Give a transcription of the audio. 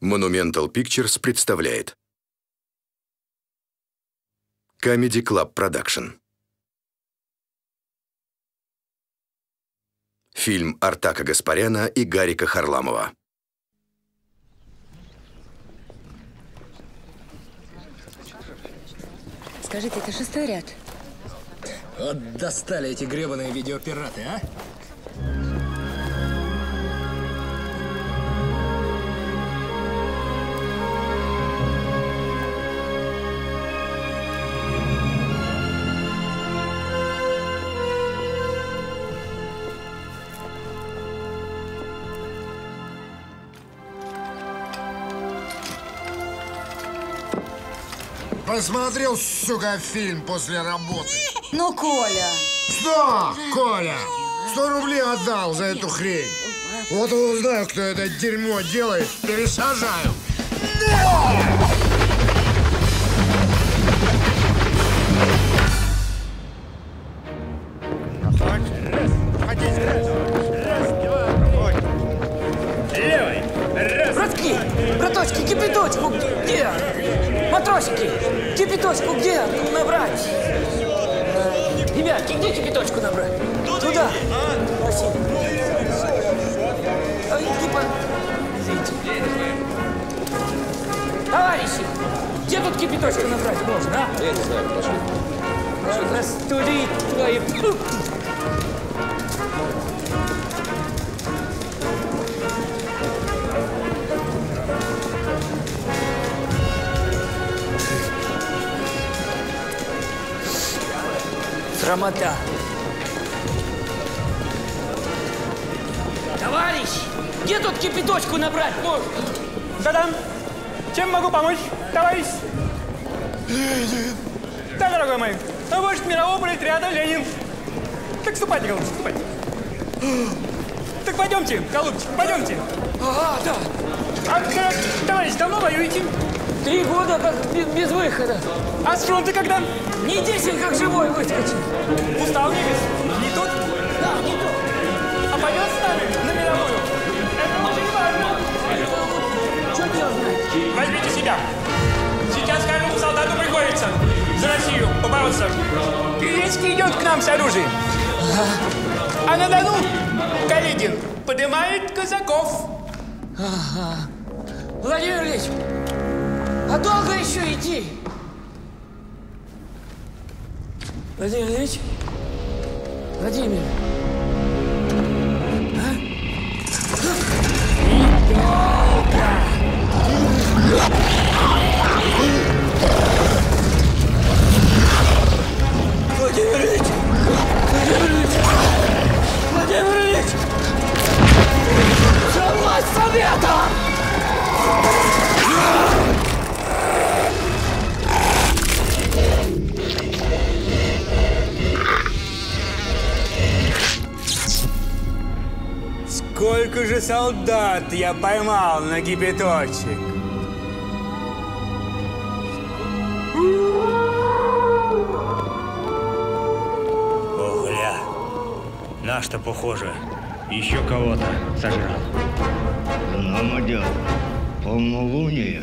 Monumental Pictures представляет Comedy Club Production Фильм Артака Гаспаряна и Гарика Харламова Скажите, это шестой ряд? Вот достали эти гребаные видеопираты, а? Посмотрел, сука, фильм после работы. Ну, Коля! Что, Коля? Сто рублей отдал за эту хрень. Вот узнаю, кто это дерьмо делает, пересажаю. Братки, браточки, кипяточку где? Матросики, кипяточку где набрать? Ребятки, где кипяточку набрать? Туда. Спасибо. Ой, типа... Товарищи, где тут кипяточку набрать можно, а? Я не знаю, пошли. Растурить твои... Срамота. Товарищ, где тут кипяточку набрать можно? Да-да. Чем могу помочь, товарищ? Да, дорогой мой. Вождь мирового пролетариата Ленин. Так ступайте, голубчик, ступайте. Так пойдемте, голубчик, пойдемте. Ага, да. А, товарищ, давно воюете? Три года как без, без выхода. А с фронта когда? Не десять, как живой выскочил. Устал немец? Не тут? Да, не то. А пойдет с нами на мировую? Это очень важно. Что делать? Возьмите себя. Сейчас каждому солдату приходится за Россию побороться. Керенский идет к нам с оружием. А на Дону Каледин поднимает казаков. Владимир Ильич, а долго еще идти? Владимир Ильич? Владимир. Сколько же солдат я поймал на кипяточек? Ох, ля. Наш-то, похоже, еще кого-то сожрал. Знамо дело. Полнолуние